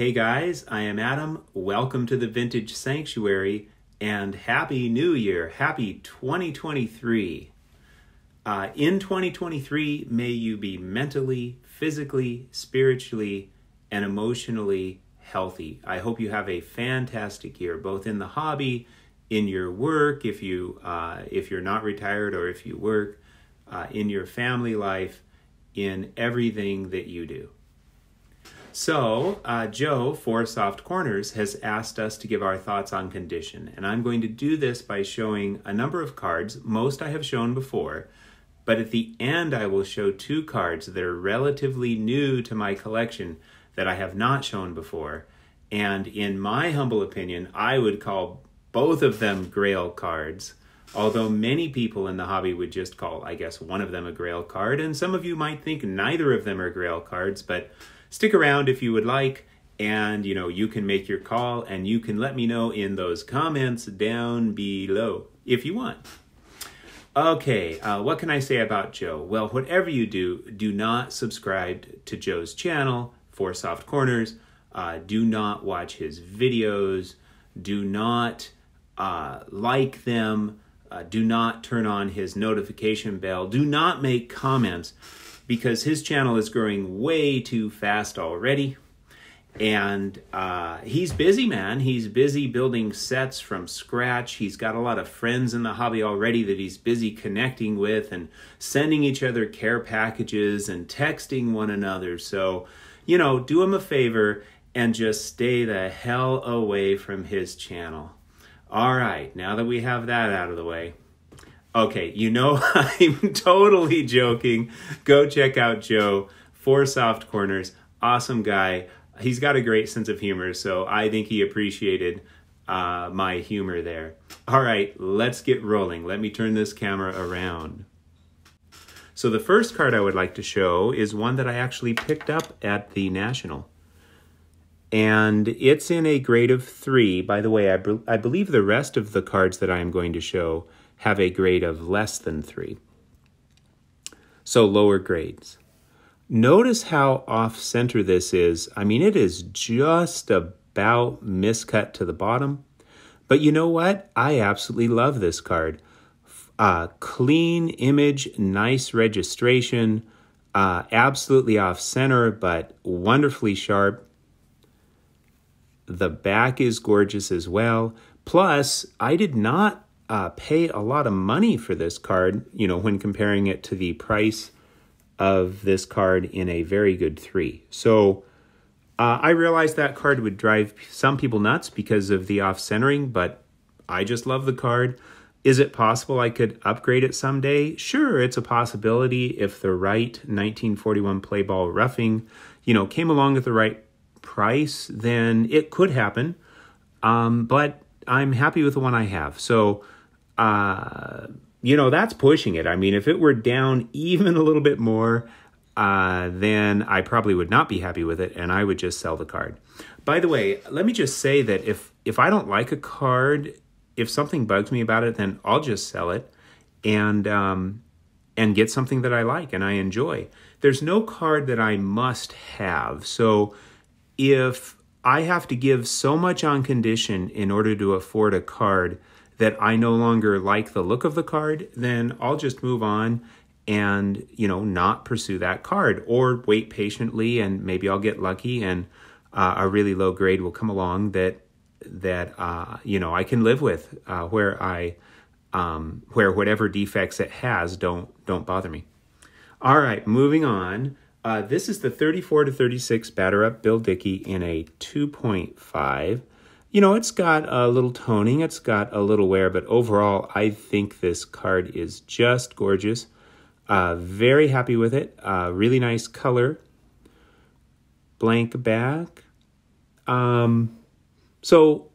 Hey guys, I am Adam. Welcome to the Vintage Sanctuary and Happy New Year. Happy 2023. Uh, in 2023, may you be mentally, physically, spiritually, and emotionally healthy. I hope you have a fantastic year, both in the hobby, in your work, if you uh, if you're not retired or if you work, uh, in your family life, in everything that you do. So, uh, Joe for Soft Corners has asked us to give our thoughts on condition, and I'm going to do this by showing a number of cards. Most I have shown before, but at the end I will show two cards that are relatively new to my collection that I have not shown before. And in my humble opinion, I would call both of them Grail cards. Although many people in the hobby would just call, I guess, one of them a Grail card, and some of you might think neither of them are Grail cards, but stick around if you would like and you know you can make your call and you can let me know in those comments down below if you want. Okay uh, what can i say about joe? Well whatever you do do not subscribe to joe's channel for soft corners. Uh, do not watch his videos. Do not uh, like them. Uh, do not turn on his notification bell. Do not make comments because his channel is growing way too fast already. And uh, he's busy, man. He's busy building sets from scratch. He's got a lot of friends in the hobby already that he's busy connecting with and sending each other care packages and texting one another. So, you know, do him a favor and just stay the hell away from his channel. All right, now that we have that out of the way, Okay, you know I'm totally joking. Go check out Joe for Soft Corners. Awesome guy. He's got a great sense of humor, so I think he appreciated uh, my humor there. All right, let's get rolling. Let me turn this camera around. So the first card I would like to show is one that I actually picked up at the National. And it's in a grade of three. By the way, I, be I believe the rest of the cards that I am going to show have a grade of less than 3. So lower grades. Notice how off center this is. I mean, it is just about miscut to the bottom. But you know what? I absolutely love this card. Uh, clean image, nice registration, uh, absolutely off center, but wonderfully sharp. The back is gorgeous as well. Plus, I did not uh, pay a lot of money for this card, you know, when comparing it to the price of this card in a very good three. So uh, I realized that card would drive some people nuts because of the off centering, but I just love the card. Is it possible I could upgrade it someday? Sure, it's a possibility if the right 1941 play ball Ruffing, you know, came along at the right price, then it could happen. Um, but I'm happy with the one I have. So uh, you know, that's pushing it. I mean, if it were down even a little bit more, uh, then I probably would not be happy with it and I would just sell the card. By the way, let me just say that if if I don't like a card, if something bugs me about it, then I'll just sell it and um, and get something that I like and I enjoy. There's no card that I must have. So if I have to give so much on condition in order to afford a card that I no longer like the look of the card, then I'll just move on and, you know, not pursue that card or wait patiently and maybe I'll get lucky and uh, a really low grade will come along that that uh, you know I can live with uh, where I um, where whatever defects it has don't don't bother me. All right, moving on. Uh, this is the 34 to 36 batter up Bill Dickey in a 2.5 you know, it's got a little toning, it's got a little wear, but overall, I think this card is just gorgeous. Uh, very happy with it. Uh, really nice color. Blank back. Um, so,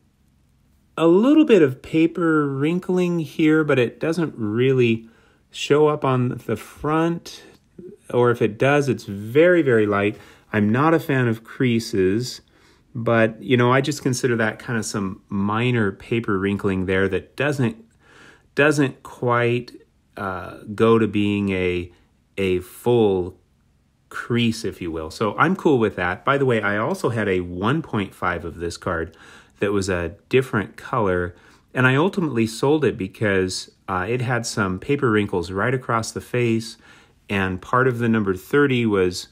a little bit of paper wrinkling here, but it doesn't really show up on the front, or if it does, it's very, very light. I'm not a fan of creases. But, you know, I just consider that kind of some minor paper wrinkling there that doesn't doesn't quite uh, go to being a a full crease, if you will. So I'm cool with that. By the way, I also had a 1.5 of this card that was a different color, and I ultimately sold it because uh, it had some paper wrinkles right across the face, and part of the number 30 was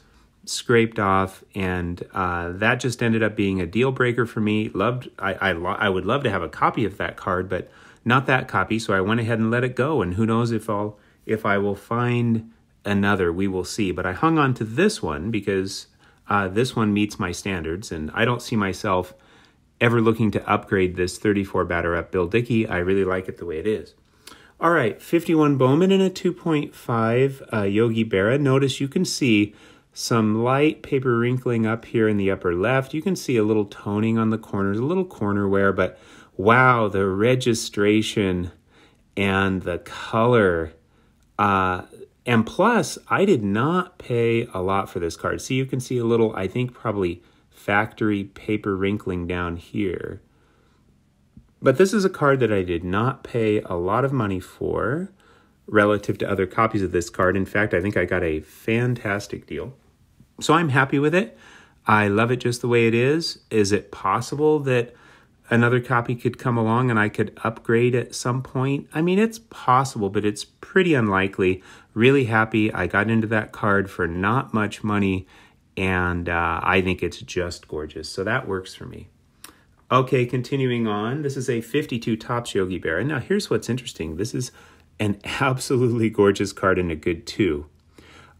scraped off, and uh, that just ended up being a deal breaker for me. Loved, I, I, I would love to have a copy of that card, but not that copy. So I went ahead and let it go, and who knows if I'll if I will find another. We will see. But I hung on to this one because uh, this one meets my standards, and I don't see myself ever looking to upgrade this 34 batter up Bill Dickey. I really like it the way it is. All right, 51 Bowman and a 2.5 uh, Yogi Berra. Notice you can see some light paper wrinkling up here in the upper left. You can see a little toning on the corners, a little corner wear, but wow, the registration and the color. Uh, and plus, I did not pay a lot for this card. See, you can see a little, I think probably factory paper wrinkling down here. But this is a card that I did not pay a lot of money for relative to other copies of this card. In fact, I think I got a fantastic deal. So I'm happy with it. I love it just the way it is. Is it possible that another copy could come along and I could upgrade at some point? I mean, it's possible, but it's pretty unlikely. Really happy. I got into that card for not much money, and uh, I think it's just gorgeous. So that works for me. Okay, continuing on. This is a 52 Topps Yogi Berra. Now, here's what's interesting. This is an absolutely gorgeous card and a good two.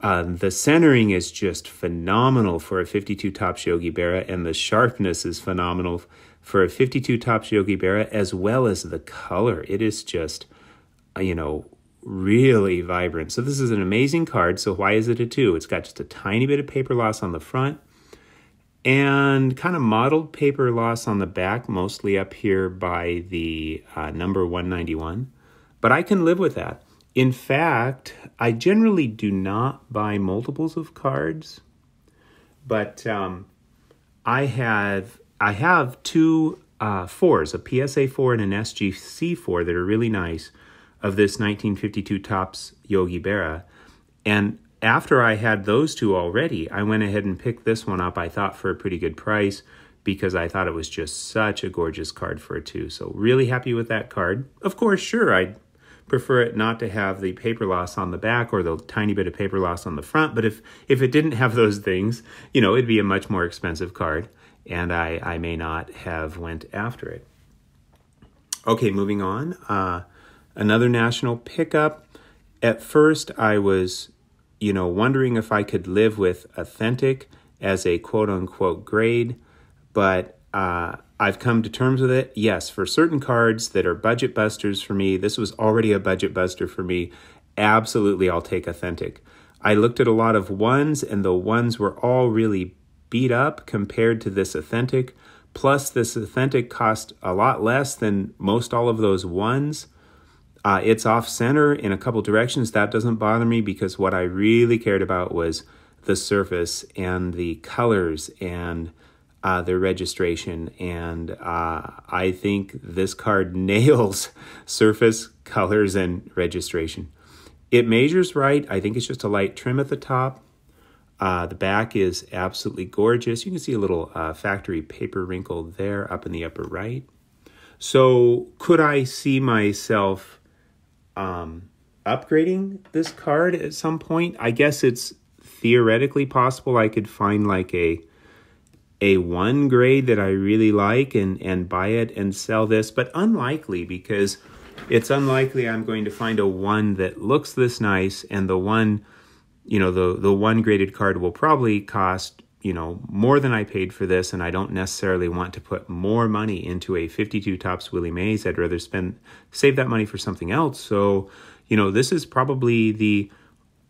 Uh, the centering is just phenomenal for a 52 Topps Yogi Berra, and the sharpness is phenomenal for a 52 Topps Yogi Berra, as well as the color. It is just, uh, you know, really vibrant. So this is an amazing card. So why is it a two? It's got just a tiny bit of paper loss on the front and kind of mottled paper loss on the back, mostly up here by the uh, number 191. But I can live with that. In fact, I generally do not buy multiples of cards, but um, I have I have two uh, fours, a PSA four and an SGC four that are really nice of this 1952 Topps Yogi Berra, and after I had those two already, I went ahead and picked this one up. I thought for a pretty good price because I thought it was just such a gorgeous card for a two. So really happy with that card. Of course, sure, I'd prefer it not to have the paper loss on the back or the tiny bit of paper loss on the front. But if if it didn't have those things, you know, it'd be a much more expensive card, and I I may not have went after it. Okay, moving on. Uh, another national pickup. At first, I was, you know, wondering if I could live with authentic as a quote unquote grade, but uh, I've come to terms with it. Yes, for certain cards that are budget busters for me, this was already a budget buster for me. Absolutely, I'll take authentic. I looked at a lot of ones, and the ones were all really beat up compared to this authentic. Plus, this authentic cost a lot less than most all of those ones. Uh, it's off center in a couple directions. That doesn't bother me because what I really cared about was the surface and the colors and uh, their registration. And uh, I think this card nails surface, colors, and registration. It measures right. I think it's just a light trim at the top. Uh, the back is absolutely gorgeous. You can see a little uh, factory paper wrinkle there up in the upper right. So, could I see myself um, upgrading this card at some point? I guess it's theoretically possible I could find like a a one grade that I really like and, and buy it and sell this, but unlikely because it's unlikely I'm going to find a one that looks this nice and the one, you know, the, the one graded card will probably cost, you know, more than I paid for this. And I don't necessarily want to put more money into a 52 Topps Willie Mays. I'd rather spend, save that money for something else. So, you know, this is probably the,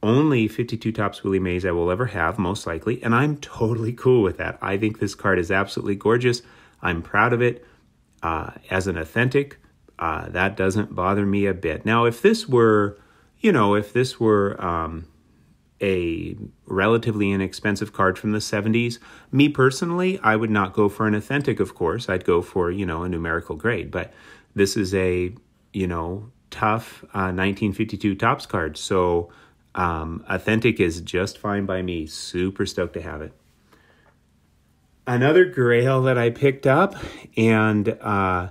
only 52 Topps Willie Mays I will ever have, most likely, and I'm totally cool with that. I think this card is absolutely gorgeous. I'm proud of it. Uh, as an authentic, uh, that doesn't bother me a bit. Now, if this were, you know, if this were um, a relatively inexpensive card from the 70s, me personally, I would not go for an authentic, of course. I'd go for, you know, a numerical grade. But this is a, you know, tough uh, 1952 Topps card. So, Um, authentic is just fine by me. Super stoked to have it. Another grail that I picked up, and uh,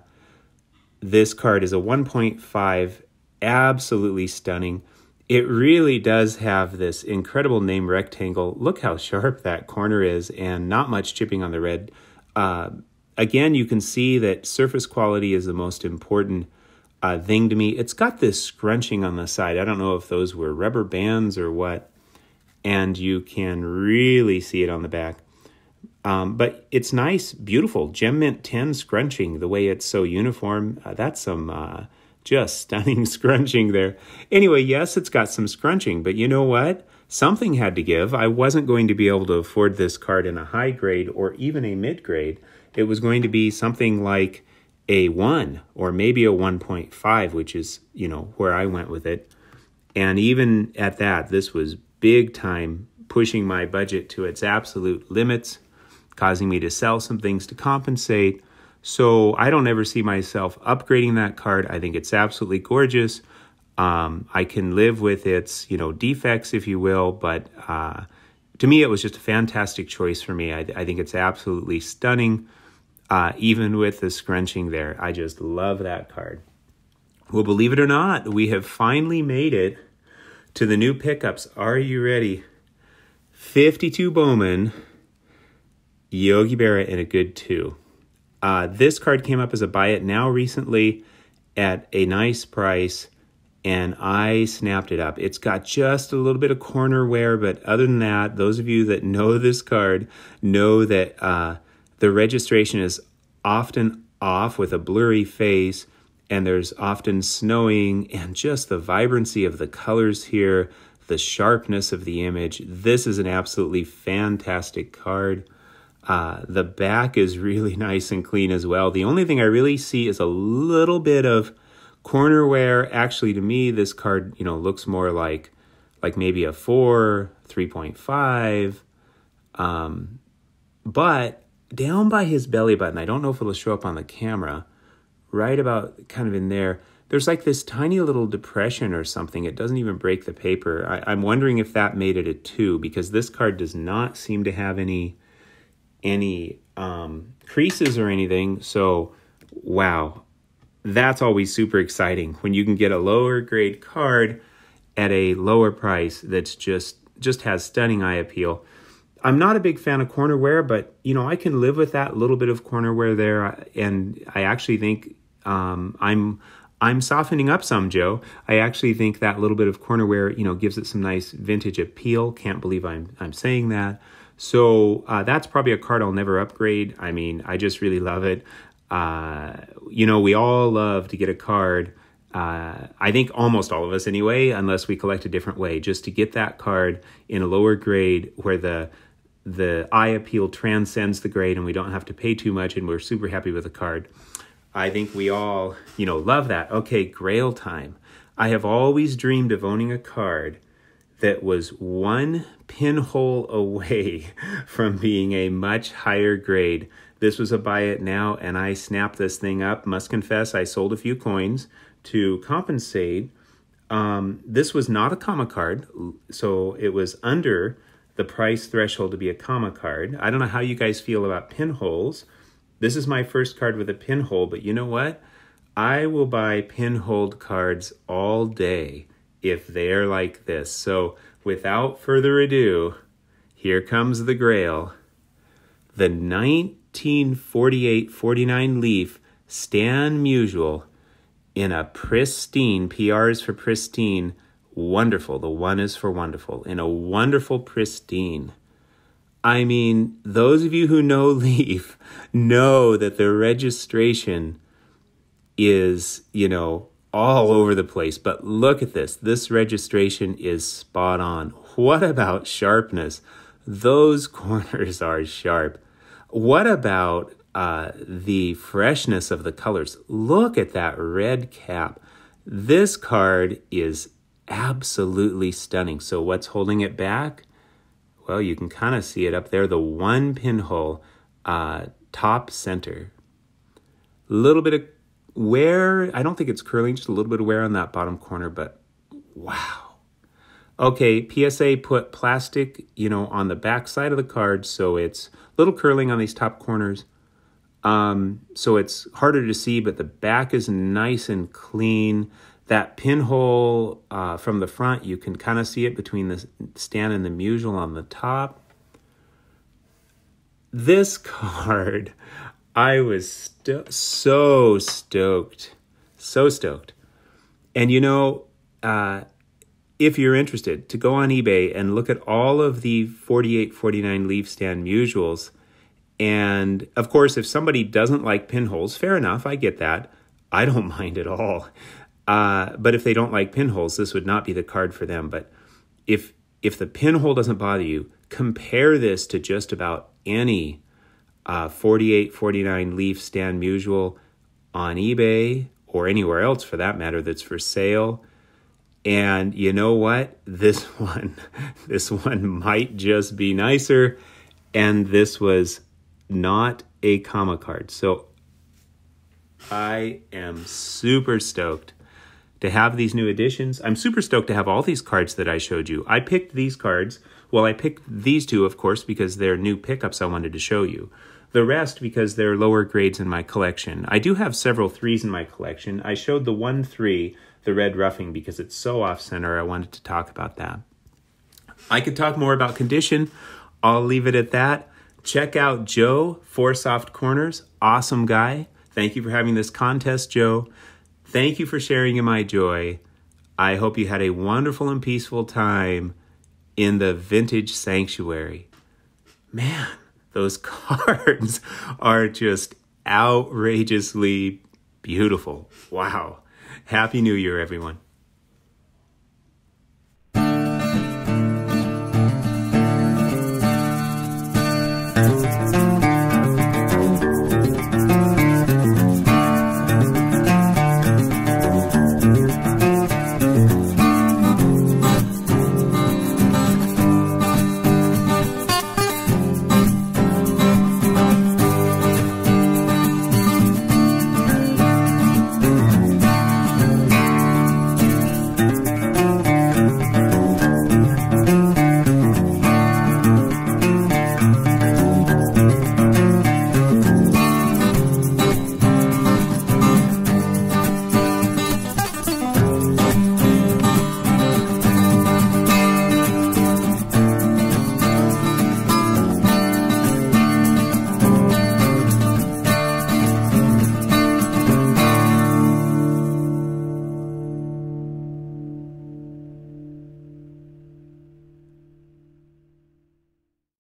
this card is a 1.5, absolutely stunning. It really does have this incredible name rectangle. Look how sharp that corner is, and not much chipping on the red. Uh, again, you can see that surface quality is the most important uh, thing to me. It's got this scrunching on the side. I don't know if those were rubber bands or what, and you can really see it on the back. Um, but it's nice, beautiful. Gem Mint 10 scrunching, the way it's so uniform. Uh, that's some uh, just stunning scrunching there. Anyway, yes, it's got some scrunching, but you know what? Something had to give. I wasn't going to be able to afford this card in a high grade or even a mid grade. It was going to be something like a 1 or maybe a 1.5, which is, you know, where I went with it. And even at that, this was big time pushing my budget to its absolute limits, causing me to sell some things to compensate. So I don't ever see myself upgrading that card. I think it's absolutely gorgeous. Um, I can live with its, you know, defects, if you will, but uh, to me, it was just a fantastic choice for me. I, I think it's absolutely stunning. Uh, even with the scrunching there. I just love that card. Well, believe it or not, we have finally made it to the new pickups. Are you ready? 52 Bowman, Yogi Berra, and a good two. Uh, this card came up as a buy it now recently at a nice price, and I snapped it up. It's got just a little bit of corner wear, but other than that, those of you that know this card know that uh, the registration is often off with a blurry face, and there's often snowing, and just the vibrancy of the colors here, the sharpness of the image. This is an absolutely fantastic card. Uh, the back is really nice and clean as well. The only thing I really see is a little bit of corner wear. Actually, to me, this card, you know, looks more like like maybe a four, 3.5. Um, but down by his belly button, I don't know if it'll show up on the camera, right about kind of in there, there's like this tiny little depression or something. It doesn't even break the paper. I, am wondering if that made it a two because this card does not seem to have any any um, creases or anything. So, wow, that's always super exciting when you can get a lower grade card at a lower price that's just just has stunning eye appeal. I'm not a big fan of corner wear, but you know I can live with that little bit of corner wear there, and I actually think um, I'm I'm softening up some, Joe. I actually think that little bit of corner wear, you know, gives it some nice vintage appeal. Can't believe I'm I'm saying that. So uh, that's probably a card I'll never upgrade. I mean, I just really love it. Uh, you know, we all love to get a card. Uh, I think almost all of us anyway, unless we collect a different way, just to get that card in a lower grade where the the eye appeal transcends the grade and we don't have to pay too much and we're super happy with the card. I think we all, you know, love that. Okay, grail time. I have always dreamed of owning a card that was one pinhole away from being a much higher grade. This was a buy it now, and I snapped this thing up. Must confess, I sold a few coins to compensate. Um, this was not a comma card, so it was under the price threshold to be a comma card. I don't know how you guys feel about pinholes. This is my first card with a pinhole, but you know what? I will buy pinholed cards all day if they're like this. So without further ado, here comes the grail. The 1948-49 Leaf Stan Musial in a pristine, PRs for pristine, wonderful. The one is for wonderful in a wonderful pristine. I mean, those of you who know Leaf know that the registration is, you know, all over the place. But look at this. This registration is spot on. What about sharpness? Those corners are sharp. What about uh, the freshness of the colors? Look at that red cap. This card is absolutely stunning. So what's holding it back? Well, you can kind of see it up there, the one pinhole, uh, top center. A little bit of wear. I don't think it's curling, just a little bit of wear on that bottom corner, but wow. Okay, PSA put plastic, you know, on the back side of the card, so it's a little curling on these top corners. Um, so it's harder to see, but the back is nice and clean. That pinhole uh, from the front, you can kind of see it between the Stan and the Musial on the top. This card, I was sto- so stoked, so stoked. And you know, uh, if you're interested, to go on eBay and look at all of the 48, 49 leaf Stan Musials. And of course, if somebody doesn't like pinholes, fair enough, I get that. I don't mind at all. Uh, but if they don't like pinholes, this would not be the card for them. But if if the pinhole doesn't bother you, compare this to just about any uh, 48, 49 leaf Stan Musial on eBay or anywhere else for that matter that's for sale. And you know what? This one, this one might just be nicer. And this was not a comma card. So I am super stoked to have these new additions. I'm super stoked to have all these cards that I showed you. I picked these cards. Well, I picked these two, of course, because they're new pickups I wanted to show you. The rest because they're lower grades in my collection. I do have several threes in my collection. I showed the one three, the red Ruffing, because it's so off center. I wanted to talk about that. I could talk more about condition. I'll leave it at that. Check out Joe, Four Soft Corners. Awesome guy. Thank you for having this contest, Joe. Thank you for sharing in my joy. I hope you had a wonderful and peaceful time in the vintage sanctuary. Man, those cards are just outrageously beautiful. Wow. Happy New Year, everyone.